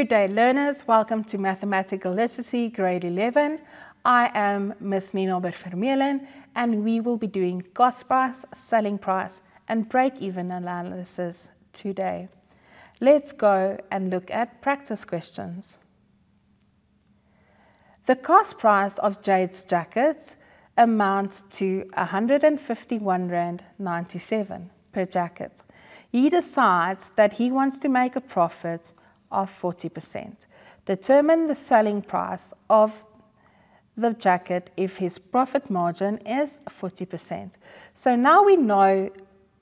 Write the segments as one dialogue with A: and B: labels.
A: Good day learners, welcome to Mathematical Literacy Grade 11. I am Miss Nina Vermeulen and we will be doing cost price, selling price and break-even analysis today. Let's go and look at practice questions. The cost price of Jade's jackets amounts to 151 Rand 97 per jacket. He decides that he wants to make a profit of 40%. Determine the selling price of the jacket if his profit margin is 40%. So now we know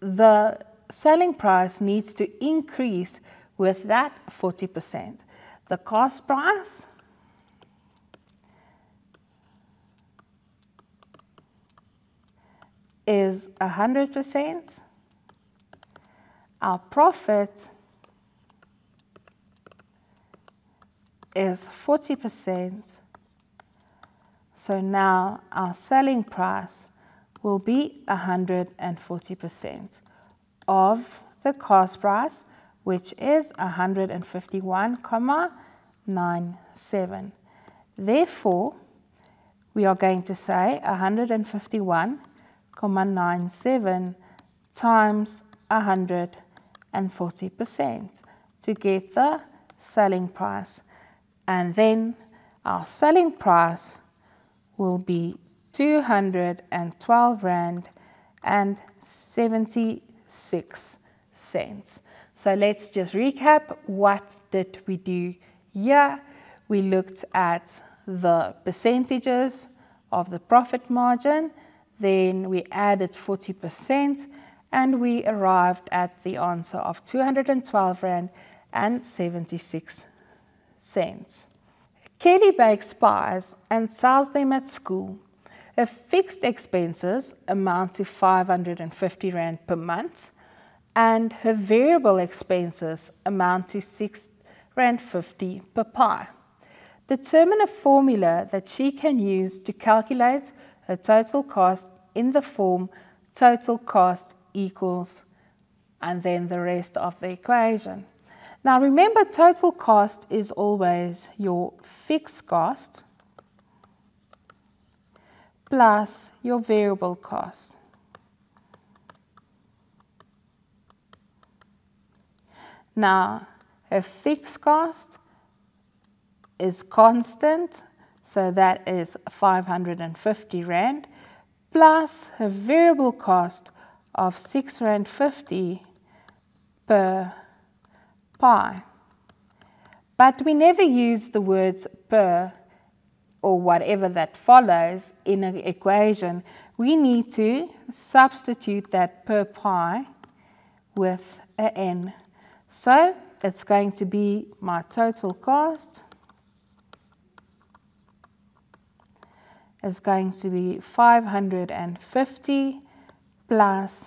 A: the selling price needs to increase with that 40%. The cost price is 100%. Our profit is 40%. So now our selling price will be 140% of the cost price, which is 151,97. Therefore, we are going to say 151,97 times 140% to get the selling price and then our selling price will be 212 rand and 76 cents. So let's just recap what did we do here? We looked at the percentages of the profit margin, then we added 40% and we arrived at the answer of 212 rand and 76 cents. Kelly bakes pies and sells them at school. Her fixed expenses amount to 550 Rand per month and her variable expenses amount to 6 Rand 50 per pie. Determine a formula that she can use to calculate her total cost in the form total cost equals and then the rest of the equation. Now remember total cost is always your fixed cost plus your variable cost. Now a fixed cost is constant so that is 550 Rand plus a variable cost of 6 Rand 50 per pie. But we never use the words per or whatever that follows in an equation. We need to substitute that per pie with a n. So it's going to be my total cost is going to be 550 plus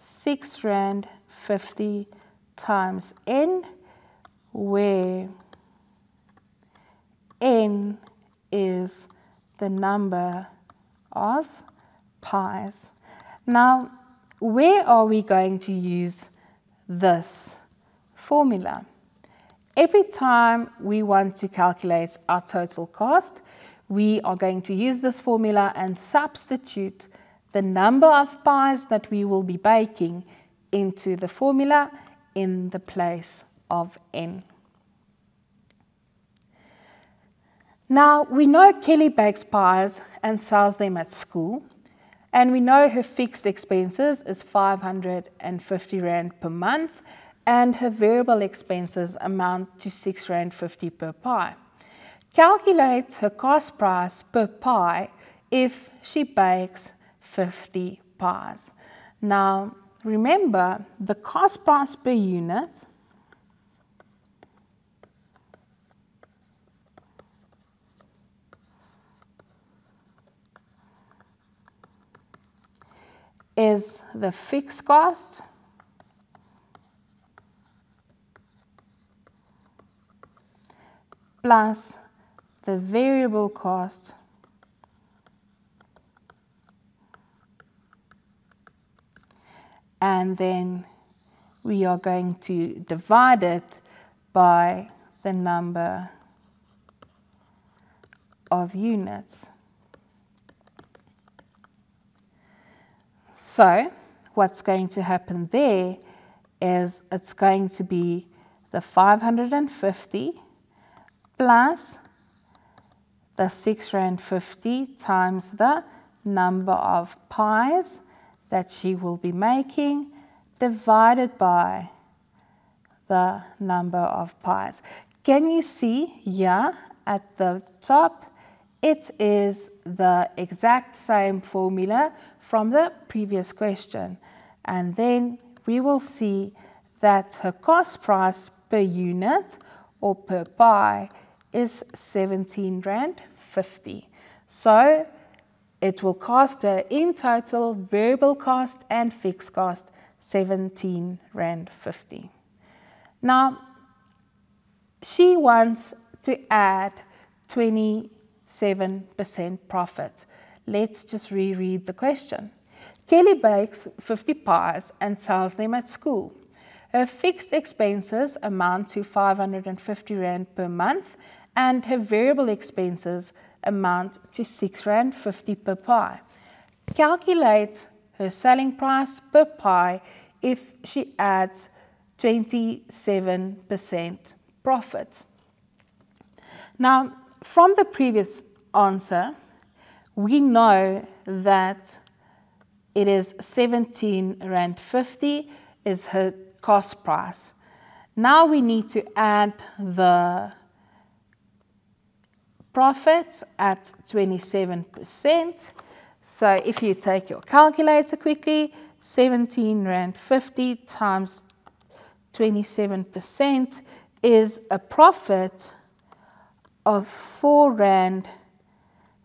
A: 6 rand 50 times n, where n is the number of pies. Now, where are we going to use this formula? Every time we want to calculate our total cost, we are going to use this formula and substitute the number of pies that we will be baking into the formula in the place of n. Now, we know Kelly bakes pies and sells them at school, and we know her fixed expenses is 550 Rand per month, and her variable expenses amount to 6 Rand 50 per pie. Calculate her cost price per pie if she bakes 50 pies. Now, remember the cost price per unit is the fixed cost plus the variable cost and then we are going to divide it by the number of units. So what's going to happen there is it's going to be the 550 plus the 6 rand 50 times the number of pies that she will be making divided by the number of pies. Can you see here at the top? It is the exact same formula from the previous question. And then we will see that her cost price per unit or per pie is 17 Rand 50. So it will cost her in total variable cost and fixed cost 17 Rand 50. Now, she wants to add 27% profit. Let's just reread the question. Kelly bakes 50 pies and sells them at school. Her fixed expenses amount to 550 Rand per month and her variable expenses amount to 6 Rand 50 per pie. Calculate her selling price per pie if she adds 27% profit. Now, from the previous answer, we know that it is 17 Rand 50 is her cost price. Now we need to add the profits at 27%. So if you take your calculator quickly, 17 Rand 50 times 27% is a profit of 4 Rand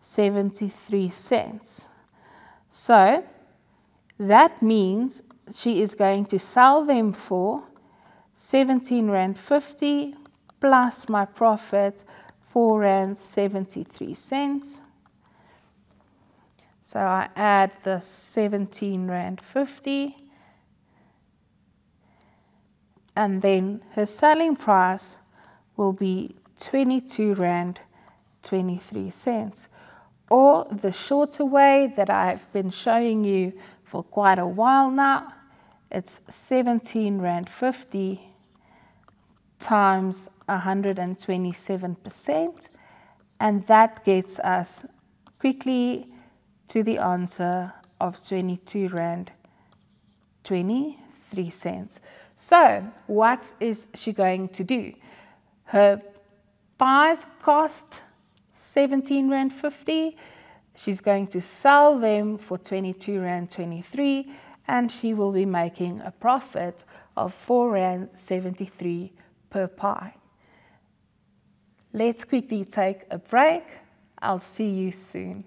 A: 73 cents. So that means she is going to sell them for 17 Rand 50 plus my profit 4 Rand 73 cents. So I add the 17 Rand 50 and then her selling price will be 22 Rand 23 cents. Or the shorter way that I've been showing you for quite a while now, it's 17 Rand 50 times 127%, and that gets us quickly to the answer of 22 Rand 23 cents. So, what is she going to do? Her pies cost 17 Rand 50. She's going to sell them for 22 Rand 23 and she will be making a profit of 4 Rand 73 per pie. Let's quickly take a break. I'll see you soon.